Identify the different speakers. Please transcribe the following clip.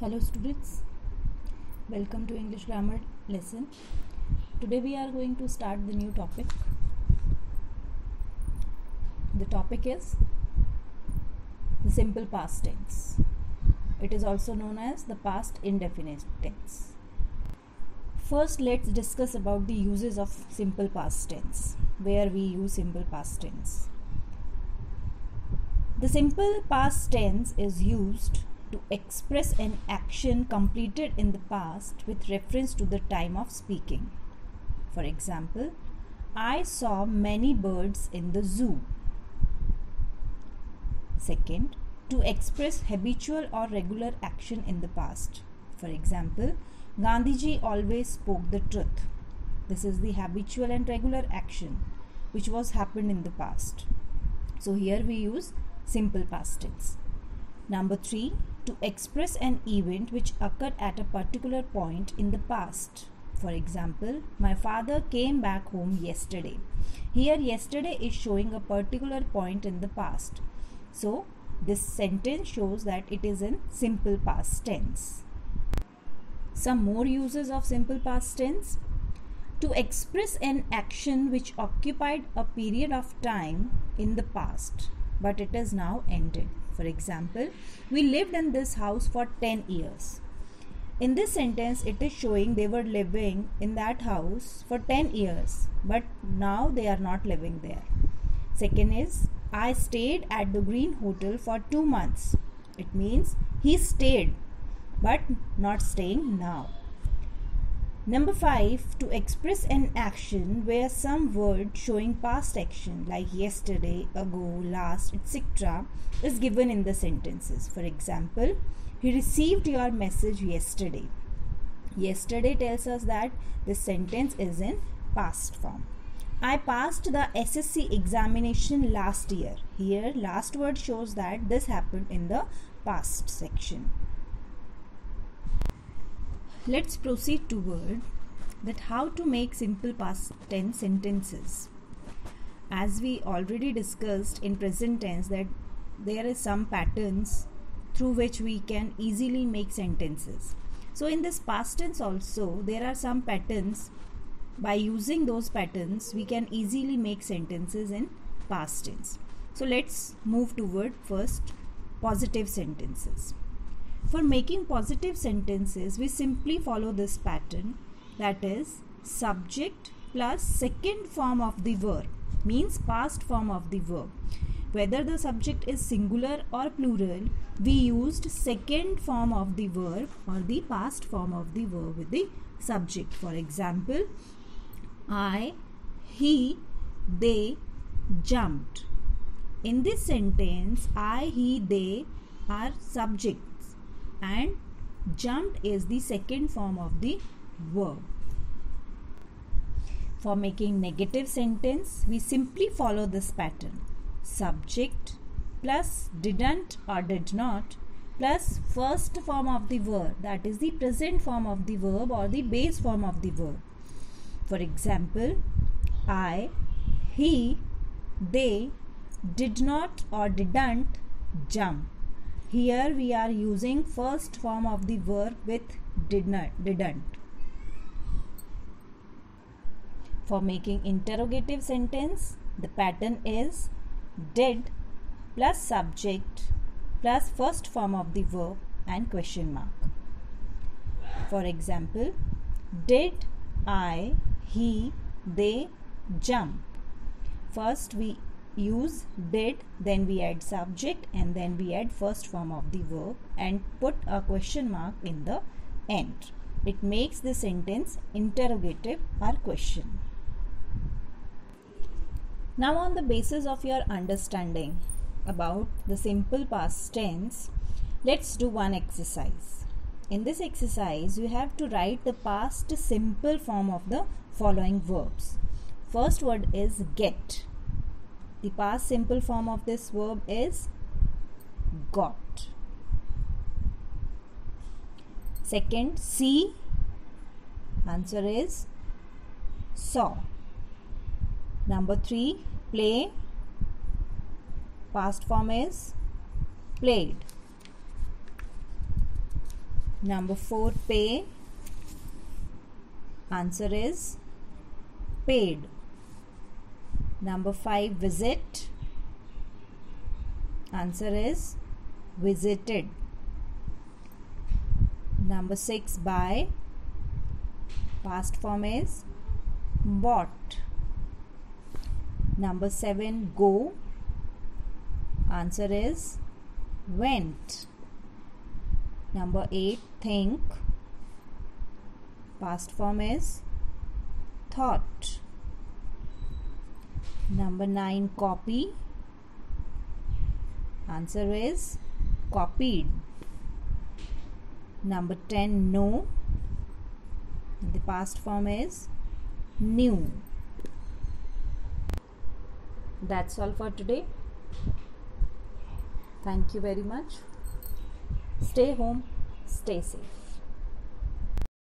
Speaker 1: Hello students, welcome to English grammar lesson. Today we are going to start the new topic. The topic is the simple past tense. It is also known as the past indefinite tense. First let's discuss about the uses of simple past tense, where we use simple past tense. The simple past tense is used to express an action completed in the past with reference to the time of speaking. For example, I saw many birds in the zoo. Second, to express habitual or regular action in the past. For example, Gandhiji always spoke the truth. This is the habitual and regular action which was happened in the past. So here we use simple past tense. Number 3 to express an event which occurred at a particular point in the past. For example, my father came back home yesterday. Here, yesterday is showing a particular point in the past. So, this sentence shows that it is in simple past tense. Some more uses of simple past tense. To express an action which occupied a period of time in the past, but it is now ended. For example, we lived in this house for 10 years. In this sentence, it is showing they were living in that house for 10 years, but now they are not living there. Second is, I stayed at the Green Hotel for two months. It means he stayed, but not staying now. Number 5 to express an action where some word showing past action like yesterday, ago, last, etc. is given in the sentences. For example, he received your message yesterday. Yesterday tells us that the sentence is in past form. I passed the SSC examination last year. Here, last word shows that this happened in the past section let's proceed toward that how to make simple past tense sentences. As we already discussed in present tense that there is some patterns through which we can easily make sentences. So in this past tense also there are some patterns. By using those patterns we can easily make sentences in past tense. So let's move toward first positive sentences for making positive sentences, we simply follow this pattern that is subject plus second form of the verb means past form of the verb. Whether the subject is singular or plural, we used second form of the verb or the past form of the verb with the subject. For example, I, he, they jumped. In this sentence, I, he, they are subject and jumped is the second form of the verb. For making negative sentence, we simply follow this pattern. Subject plus didn't or did not plus first form of the verb that is the present form of the verb or the base form of the verb. For example, I, he, they did not or didn't jump here we are using first form of the verb with did not, didn't. For making interrogative sentence, the pattern is did plus subject plus first form of the verb and question mark. For example, did I, he, they jump? First we use did then we add subject and then we add first form of the verb and put a question mark in the end. It makes the sentence interrogative or question. Now on the basis of your understanding about the simple past tense let's do one exercise. In this exercise you have to write the past simple form of the following verbs. First word is get the past simple form of this verb is got. Second, see. Answer is saw. Number three, play. Past form is played. Number 4 pay. Answer is paid. Number 5 visit. Answer is visited. Number 6 buy. Past form is bought. Number 7 go. Answer is went. Number 8 think. Past form is thought. Number 9 copy. Answer is copied. Number 10 know. The past form is knew. That's all for today. Thank you very much. Stay home, stay safe.